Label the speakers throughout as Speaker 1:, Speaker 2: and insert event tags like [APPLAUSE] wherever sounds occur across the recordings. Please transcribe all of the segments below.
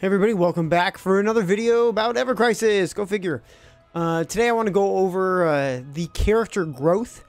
Speaker 1: Hey everybody, welcome back for another video about Ever Crisis. Go figure. Uh, today I want to go over uh, the character growth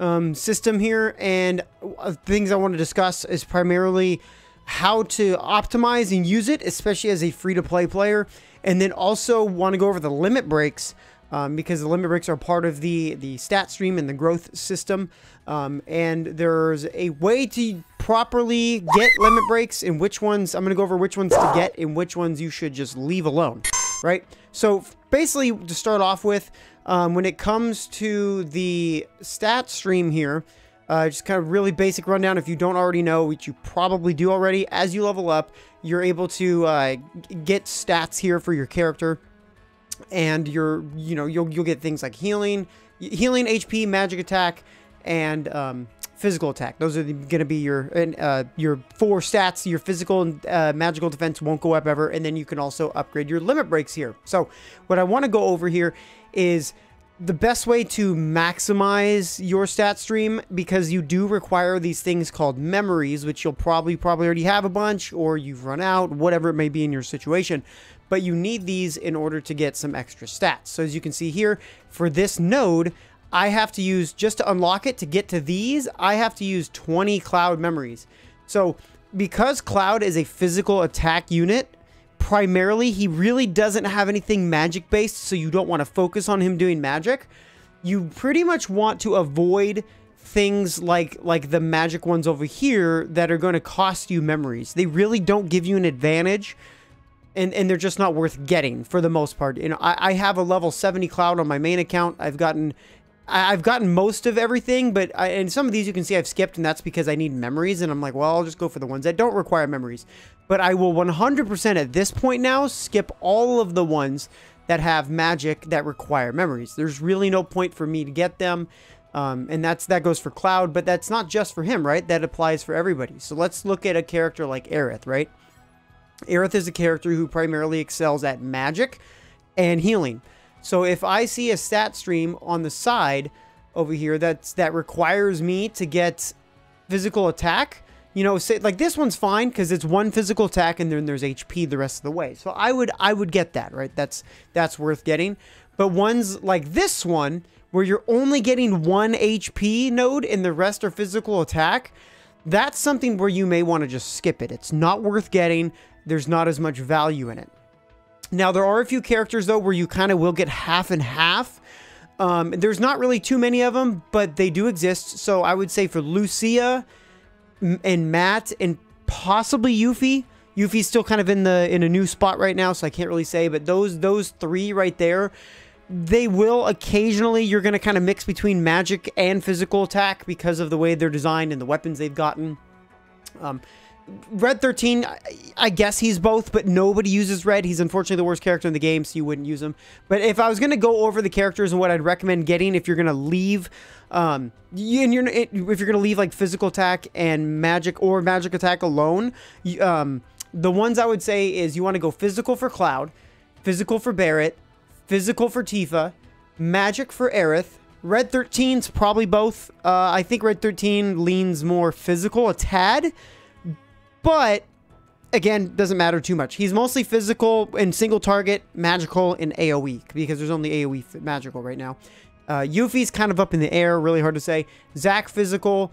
Speaker 1: um, system here, and uh, things I want to discuss is primarily how to optimize and use it, especially as a free-to-play player, and then also want to go over the limit breaks um, because the limit breaks are part of the the stat stream and the growth system, um, and there's a way to properly get limit breaks and which ones I'm going to go over which ones to get and which ones you should just leave alone, right? So basically, to start off with, um, when it comes to the stat stream here, uh, just kind of really basic rundown. If you don't already know, which you probably do already, as you level up, you're able to uh, get stats here for your character, and you're you know you'll you'll get things like healing, healing, HP, magic attack, and um, physical attack. Those are going to be your uh, your four stats. Your physical and uh, magical defense won't go up ever, and then you can also upgrade your limit breaks here. So what I want to go over here is the best way to maximize your stat stream because you do require these things called memories, which you'll probably probably already have a bunch or you've run out, whatever it may be in your situation. But you need these in order to get some extra stats. So as you can see here, for this node, I have to use, just to unlock it, to get to these, I have to use 20 Cloud memories. So because Cloud is a physical attack unit, primarily he really doesn't have anything magic based, so you don't want to focus on him doing magic. You pretty much want to avoid things like like the magic ones over here that are going to cost you memories. They really don't give you an advantage and, and they're just not worth getting for the most part. You know, I, I have a level 70 cloud on my main account. I've gotten I've gotten most of everything, but I, and some of these you can see I've skipped, and that's because I need memories, and I'm like, well, I'll just go for the ones that don't require memories. But I will 100% at this point now skip all of the ones that have magic that require memories. There's really no point for me to get them, um, and that's that goes for Cloud, but that's not just for him, right? That applies for everybody. So let's look at a character like Aerith, right? Aerith is a character who primarily excels at magic and healing. So if I see a stat stream on the side over here that's that requires me to get physical attack, you know, say like this one's fine because it's one physical attack and then there's HP the rest of the way. So I would I would get that, right? That's that's worth getting. But ones like this one where you're only getting one HP node and the rest are physical attack, that's something where you may want to just skip it. It's not worth getting. There's not as much value in it. Now, there are a few characters, though, where you kind of will get half and half. Um, there's not really too many of them, but they do exist. So I would say for Lucia and Matt and possibly Yuffie. Yuffie's still kind of in the in a new spot right now, so I can't really say. But those those three right there, they will occasionally. You're going to kind of mix between magic and physical attack because of the way they're designed and the weapons they've gotten. Um, Red 13, I guess he's both, but nobody uses Red. He's unfortunately the worst character in the game, so you wouldn't use him. But if I was going to go over the characters and what I'd recommend getting if you're going to leave, um, and you're if you're going to leave like physical attack and magic or magic attack alone, um, the ones I would say is you want to go physical for Cloud, physical for Barret, physical for Tifa, magic for Aerith, Red 13's probably both. Uh, I think Red 13 leans more physical a tad, but again, doesn't matter too much. He's mostly physical and single target, magical, and AoE because there's only AoE magical right now. Uh, Yuffie's kind of up in the air, really hard to say. Zack physical,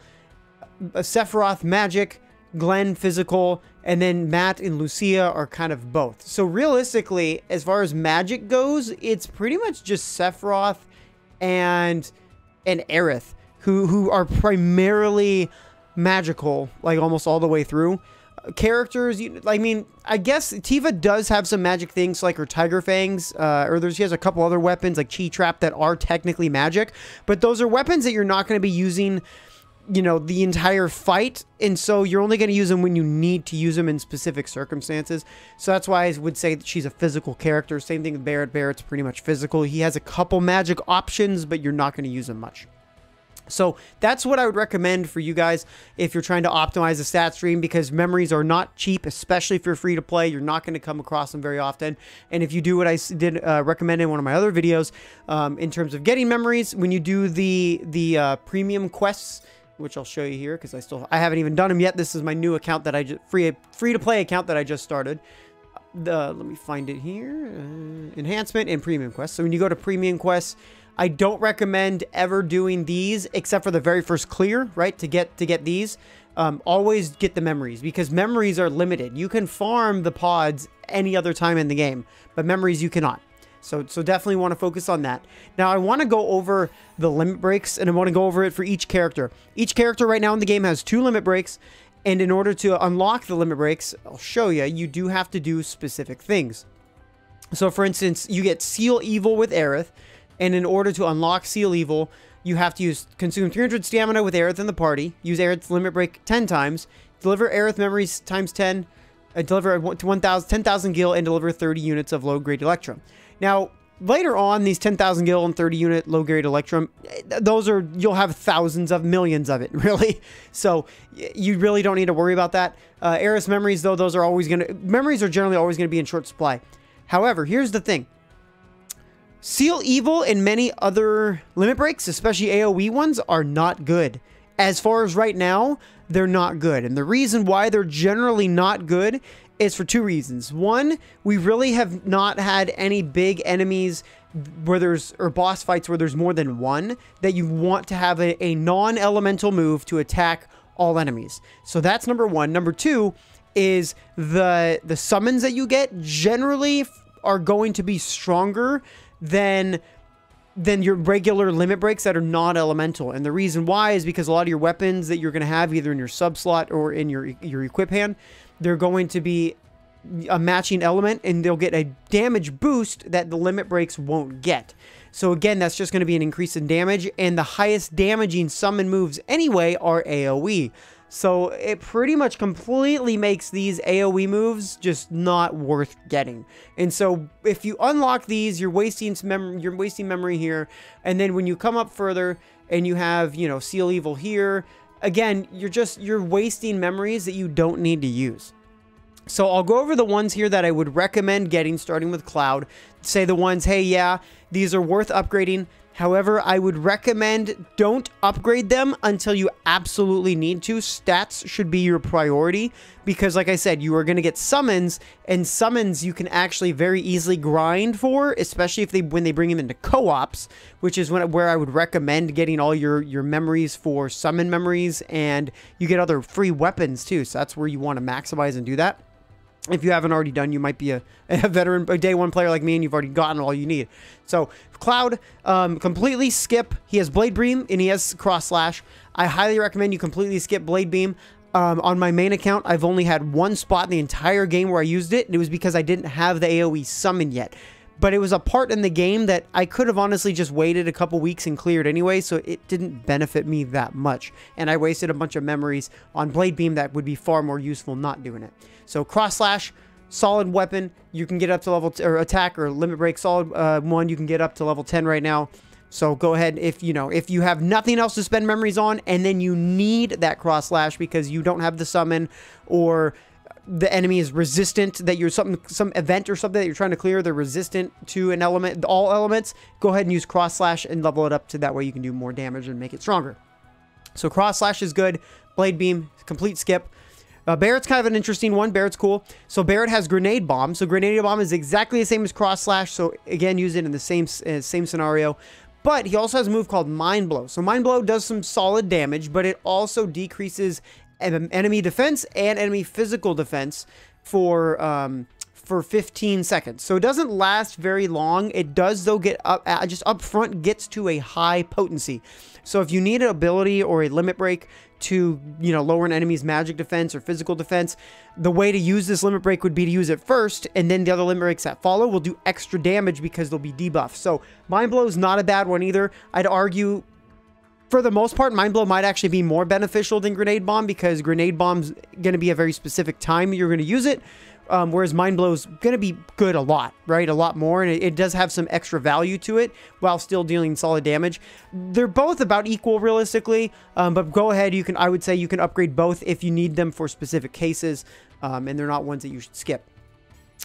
Speaker 1: uh, Sephiroth magic, Glenn physical, and then Matt and Lucia are kind of both. So realistically, as far as magic goes, it's pretty much just Sephiroth and and Aerith who who are primarily magical, like almost all the way through characters. You, I mean, I guess Tifa does have some magic things like her Tiger Fangs, uh, or there's, she has a couple other weapons like Chi Trap that are technically magic, but those are weapons that you're not going to be using, you know, the entire fight, and so you're only going to use them when you need to use them in specific circumstances. So that's why I would say that she's a physical character. Same thing with barret barret's pretty much physical. He has a couple magic options, but you're not going to use them much. So that's what I would recommend for you guys if you're trying to optimize the stat stream because memories are not cheap, especially if you're free to play. You're not going to come across them very often. And if you do what I did uh, recommend in one of my other videos um, in terms of getting memories, when you do the the uh, premium quests, which I'll show you here because I still I haven't even done them yet. This is my new account that I just free free to play account that I just started. the let me find it here uh, enhancement and premium quests. so when you go to premium quests i don't recommend ever doing these except for the very first clear right to get to get these um, always get the memories because memories are limited you can farm the pods any other time in the game but memories you cannot so, so definitely want to focus on that. Now, I want to go over the limit breaks, and I want to go over it for each character. Each character right now in the game has two limit breaks, and in order to unlock the limit breaks, I'll show you, you do have to do specific things. So, for instance, you get Seal Evil with Aerith, and in order to unlock Seal Evil, you have to use consume 300 stamina with Aerith in the party, use Aerith's limit break 10 times, deliver Aerith memories times 10, uh, deliver 1,000, 10,000 gil, and deliver 30 units of low-grade Electrum. Now, later on, these 10,000 gil and 30 unit low grade Electrum, those are, you'll have thousands of millions of it, [LAUGHS] really. So you really don't need to worry about that. Uh, Aerith memories, though, those are always going to, memories are generally always going to be in short supply. However, here's the thing. Seal Evil and many other limit breaks, especially AoE ones, are not good. As far as right now, they're not good. And the reason why they're generally not good is for two reasons. One, we really have not had any big enemies where there's or boss fights where there's more than one that you want to have a, a non-elemental move to attack all enemies. So that's number one. Number two is the the summons that you get generally are going to be stronger than than your regular limit breaks that are not elemental. And the reason why is because a lot of your weapons that you're going to have either in your sub slot or in your your equip hand they're going to be a matching element and they'll get a damage boost that the limit breaks won't get. So again, that's just going to be an increase in damage and the highest damaging summon moves anyway are AoE. So it pretty much completely makes these AoE moves just not worth getting. And so if you unlock these, you're wasting mem you're wasting memory here. And then when you come up further and you have, you know, Seal Evil here, again, you're just, you're wasting memories that you don't need to use. So I'll go over the ones here that I would recommend getting, starting with Cloud. Say the ones, hey, yeah, these are worth upgrading. However, I would recommend don't upgrade them until you absolutely need to. Stats should be your priority because, like I said, you are going to get summons, and summons you can actually very easily grind for, especially if they when they bring them into co-ops, which is when, where I would recommend getting all your your memories for summon memories, and you get other free weapons too. So that's where you want to maximize and do that if you haven't already done, you might be a, [LAUGHS] a, veteran, a day one player like me, and you've already gotten all you need. So, Cloud, um, completely skip. He has Blade Beam and he has Cross Slash. I highly recommend you completely skip Blade Beam. Um, on my main account, I've only had one spot in the entire game where I used it, and it was because I didn't have the AoE summon yet. But it was a part in the game that I could have honestly just waited a couple weeks and cleared anyway, so it didn't benefit me that much. And I wasted a bunch of memories on Blade Beam that would be far more useful not doing it. So Cross Slash, solid weapon. You can get up to level, or attack or limit break, solid uh, one. You can get up to level 10 right now. So go ahead if you know if you have nothing else to spend memories on, and then you need that cross slash because you don't have the summon or the enemy is resistant that you're something some event or something that you're trying to clear they're resistant to an element all elements go ahead and use cross slash and level it up to that way you can do more damage and make it stronger so cross slash is good blade beam complete skip uh, Barret's kind of an interesting one. Barret's cool. So Barret has Grenade Bomb. So Grenade Bomb is exactly the same as Cross Slash. So again, use it in the same uh, same scenario. But he also has a move called Mind Blow. So Mind Blow does some solid damage, but it also decreases enemy defense and enemy physical defense for um, for 15 seconds. So it doesn't last very long. It does though get up uh, just up front gets to a high potency. So if you need an ability or a limit break to, you know, lower an enemy's magic defense or physical defense, the way to use this limit break would be to use it first, and then the other limit breaks that follow will do extra damage because they'll be debuffed. So Mind Blow is not a bad one either. I'd argue for the most part, Mind Blow might actually be more beneficial than Grenade Bomb because Grenade Bomb's going to be a very specific time you're going to use it. Um, whereas Mind Blow is going to be good a lot, right? A lot more, and it, it, does have some extra value to it while still dealing solid damage. They're both about equal, realistically, um, but go ahead. You can, I would say, you can upgrade both if you need them for specific cases, um, and they're not ones that you should skip.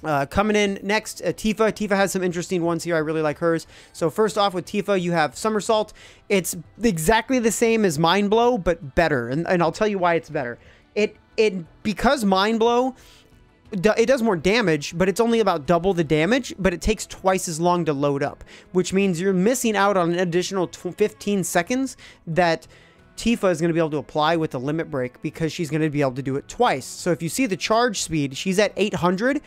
Speaker 1: Uh, coming in next, uh, Tifa. Tifa has some interesting ones here. I really like hers. So first off with Tifa, you have Somersault. It's exactly the same as Mind Blow, but better, and, and I'll tell you why it's better. It it because Mind Blow it does more damage, but it's only about double the damage, but it takes twice as long to load up, which means you're missing out on an additional 15 seconds that Tifa is going to be able to apply with the limit break because she's going to be able to do it twice. So if you see the charge speed, she's at 800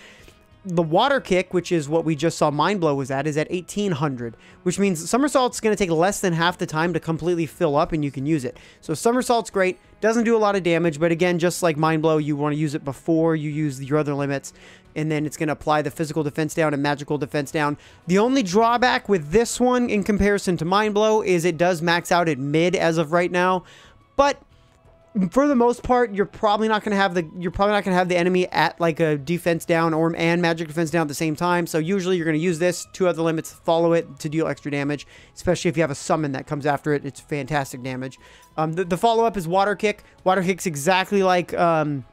Speaker 1: the water kick, which is what we just saw Mind Blow was at, is at 1800, which means Somersault's going to take less than half the time to completely fill up and you can use it. So Somersault's great, doesn't do a lot of damage, but again, just like Mind Blow, you want to use it before you use your other limits, and then it's going to apply the physical defense down and magical defense down. The only drawback with this one in comparison to Mind Blow is it does max out at mid as of right now, but for the most part, you're probably not going to have the you're probably not going to have the enemy at like a defense down or and magic defense down at the same time. So usually you're going to use this two other limits, follow it to deal extra damage. Especially if you have a summon that comes after it, it's fantastic damage. Um, the, the follow up is water kick. Water kick's exactly like um,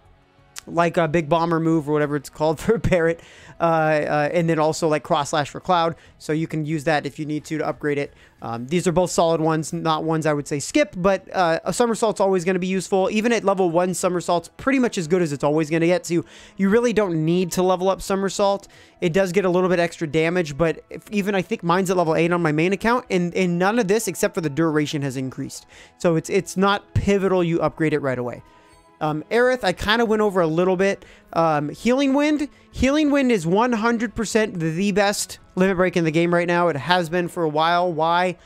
Speaker 1: like a big bomber move or whatever it's called [LAUGHS] for Barret. Uh, uh, and then also like cross slash for Cloud. So you can use that if you need to to upgrade it. Um, these are both solid ones, not ones I would say skip, but uh, a somersault's always going to be useful. Even at level one, somersault's pretty much as good as it's always going to get. So you, you really don't need to level up somersault. It does get a little bit extra damage, but even I think mine's at level eight on my main account, and, and none of this except for the duration has increased. So it's it's not pivotal. You upgrade it right away. Um, Aerith, I kind of went over a little bit. Um, Healing Wind. Healing Wind is 100% the best limit break in the game right now. It has been for a while. Why?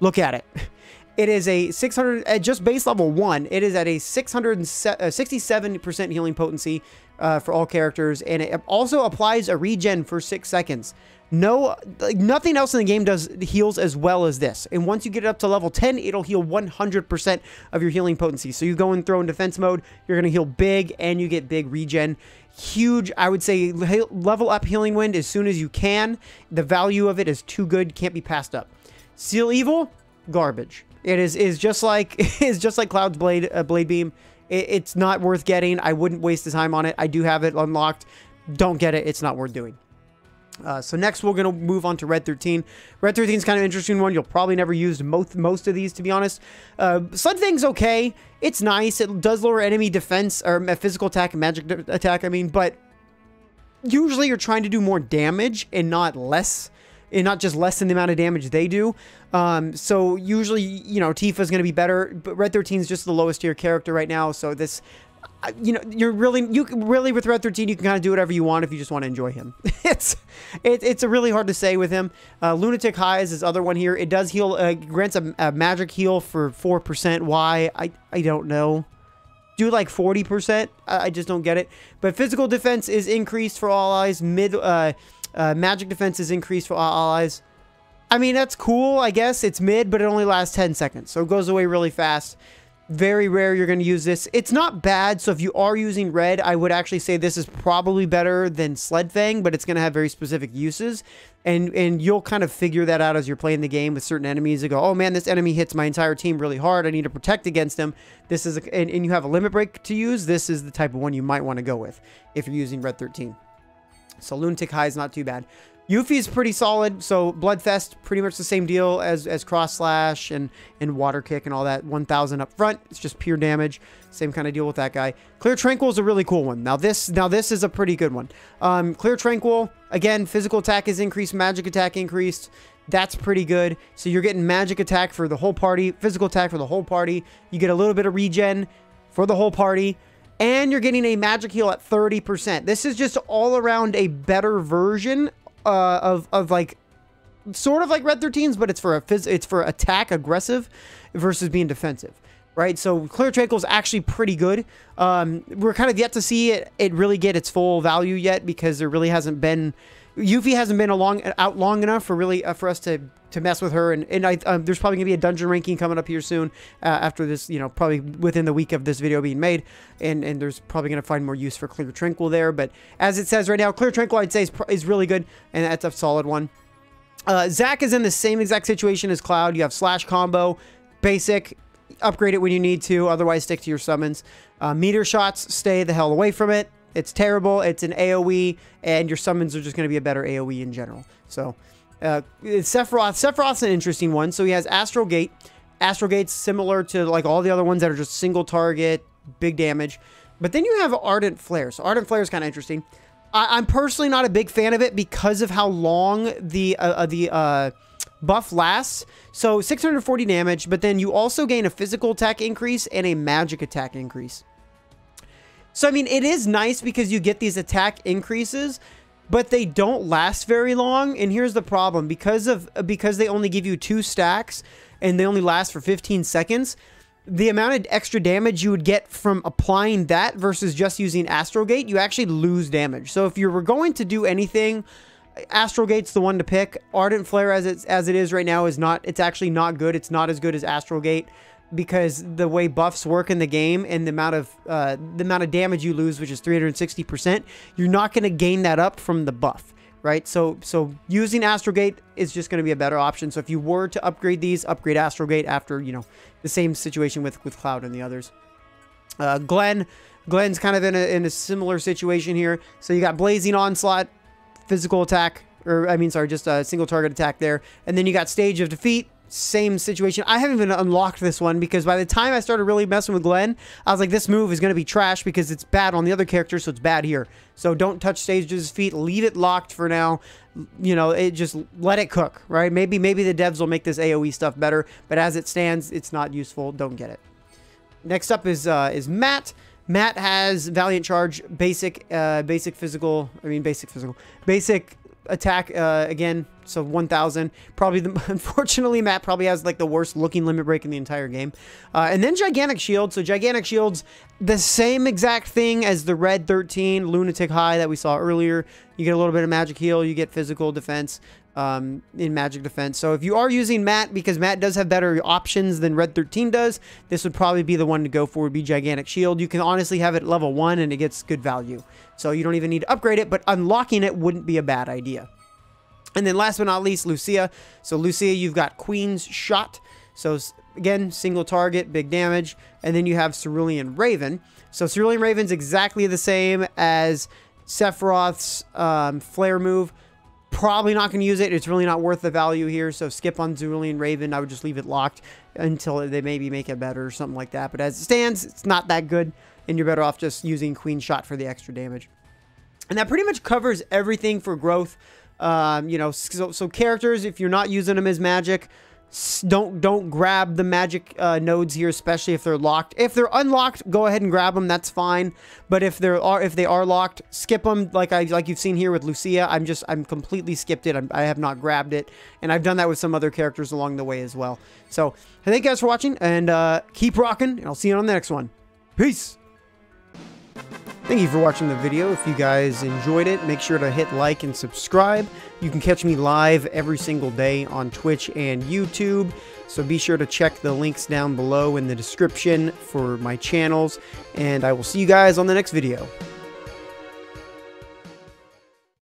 Speaker 1: Look at it. [LAUGHS] It is a 600, at just base level 1, it is at a 667% uh, healing potency uh, for all characters, and it also applies a regen for 6 seconds. No, like nothing else in the game does heals as well as this. And once you get it up to level 10, it'll heal 100% of your healing potency. So you go and throw in defense mode, you're going to heal big and you get big regen. Huge, I would say level up healing wind as soon as you can. The value of it is too good, can't be passed up. Seal evil, garbage. It is is just like [LAUGHS] is just like Cloud's blade uh, blade beam. It, it's not worth getting. I wouldn't waste the time on it. I do have it unlocked. Don't get it. It's not worth doing. Uh, so next we're going to move on to Red 13. Red 13 is kind of interesting one. You'll probably never use most, most of these, to be honest. Uh, Sled Fang's okay. It's nice. It does lower enemy defense, or physical attack and magic attack, I mean, but usually you're trying to do more damage and not less, and not just less than the amount of damage they do. Um, so usually, you know, Tifa's going to be better, but Red 13 is just the lowest tier character right now, so this you know, you're really, you really with Red 13, you can kind of do whatever you want if you just want to enjoy him. [LAUGHS] it's, it, it's a really hard to say with him. Uh, Lunatic High is this other one here. It does heal, uh, grants a, a, magic heal for 4%. Why? I, I don't know. Do like 40%. I, I just don't get it. But physical defense is increased for all allies. Mid, uh, uh, magic defense is increased for all allies. I mean, that's cool, I guess. It's mid, but it only lasts 10 seconds. So it goes away really fast very rare you're going to use this. It's not bad, so if you are using red, I would actually say this is probably better than Sled Fang, but it's going to have very specific uses. And and you'll kind of figure that out as you're playing the game with certain enemies that go, oh man, this enemy hits my entire team really hard. I need to protect against him. This is a, and, and you have a limit break to use. This is the type of one you might want to go with if you're using Red 13. Saloon Lunatic High is not too bad. Yuffie is pretty solid. So Bloodfest, pretty much the same deal as, as Cross Slash and, and Water Kick and all that. 1,000 up front. It's just pure damage. Same kind of deal with that guy. Clear Tranquil is a really cool one. Now this now this is a pretty good one. Um, Clear Tranquil, again, physical attack is increased, magic attack increased. That's pretty good. So you're getting magic attack for the whole party, physical attack for the whole party. You get a little bit of regen for the whole party and you're getting a magic heal at 30%. This is just all around a better version uh, of of like sort of like Red 13s, but it's for a phys it's for attack aggressive versus being defensive. Right, so Clear Tranquil is actually pretty good. Um, we're kind of yet to see it, it really get its full value yet because there really hasn't been Yuffie hasn't been out long enough for really uh, for us to to mess with her, and and I um, there's probably gonna be a dungeon ranking coming up here soon uh, after this, you know, probably within the week of this video being made, and and there's probably gonna find more use for Clear Tranquil there. But as it says right now, Clear Tranquil I'd say is, is really good, and that's a solid one. Uh, Zack is in the same exact situation as Cloud. You have slash combo, basic, upgrade it when you need to. Otherwise, stick to your summons. Uh, meteor shots, stay the hell away from it. It's terrible. It's an AoE, and your summons are just going to be a better AoE in general. So, uh, Sephiroth. Sephiroth's an interesting one. So he has Astral Gate. Astral Gate's similar to like all the other ones that are just single target, big damage. But then you have Ardent Flare. So Ardent Flare is kind of interesting. I, am personally not a big fan of it because of how long the uh, uh, the uh, buff lasts. So 640 damage, but then you also gain a physical attack increase and a magic attack increase. So I mean, it is nice because you get these attack increases, but they don't last very long. And here's the problem: because of because they only give you two stacks and they only last for 15 seconds the amount of extra damage you would get from applying that versus just using Astral Gate, you actually lose damage. So if you were going to do anything, Astral Gate's the one to pick. Ardent Flare as it's as it is right now is not it's actually not good. It's not as good as Astral Gate because the way buffs work in the game and the amount of uh, the amount of damage you lose, which is 360%, you're not going to gain that up from the buff right? So so using Astral Gate is just going to be a better option. So if you were to upgrade these, upgrade Astral Gate after, you know, the same situation with, with Cloud and the others. Uh, Glenn, Glenn's kind of in a, in a similar situation here. So you got Blazing Onslaught, physical attack, or I mean, sorry, just a single target attack there. And then you got Stage of Defeat, same situation. I haven't even unlocked this one because by the time I started really messing with Glenn, I was like, this move is going to be trash because it's bad on the other character, so it's bad here. So don't touch Stage's feet. Leave it locked for now. You know, it just let it cook, right? Maybe maybe the devs will make this AoE stuff better, but as it stands, it's not useful. Don't get it. Next up is uh, is Matt. Matt has Valiant Charge, basic, uh, basic physical. I mean, basic physical, basic attack uh, again. So 1,000. Probably, the, [LAUGHS] unfortunately, Matt probably has like the worst looking limit break in the entire game. Uh, and then Gigantic Shield. So Gigantic Shield's the same exact thing as the Red 13 Lunatic High that we saw earlier. You get a little bit of Magic Heal. You get physical defense um, in Magic Defense. So if you are using Matt, because Matt does have better options than Red 13 does, this would probably be the one to go for, would be Gigantic Shield. You can honestly have it level 1 and it gets good value. So you don't even need to upgrade it, but unlocking it wouldn't be a bad idea. And then last but not least, Lucia. So Lucia, you've got Queen's Shot. So again, single target, big damage. And then you have Cerulean Raven. So Cerulean Raven's exactly the same as Sephiroth's um, Flare move. Probably not going to use it. It's really not worth the value here. So skip on Cerulean Raven. I would just leave it locked until they maybe make it better or something like that. But as it stands, it's not that good. And you're better off just using Queen Shot for the extra damage. And that pretty much covers everything for growth. Um, you know, so, so characters, if you're not using them as magic, don't don't grab the magic uh, nodes here, especially if they're locked. If they're unlocked, go ahead and grab them. That's fine. But if they are if they are locked, skip them. Like I like you've seen here with Lucia. I'm just I'm completely skipped it. I'm, I have not grabbed it, and I've done that with some other characters along the way as well. So thank you guys for watching, and uh, keep rocking. And I'll see you on the next one. Peace. Thank you for watching the video. If you guys enjoyed it, make sure to hit like and subscribe. You can catch me live every single day on Twitch and YouTube. So be sure to check the links down below in the description for my channels. And I will see you guys on the next video.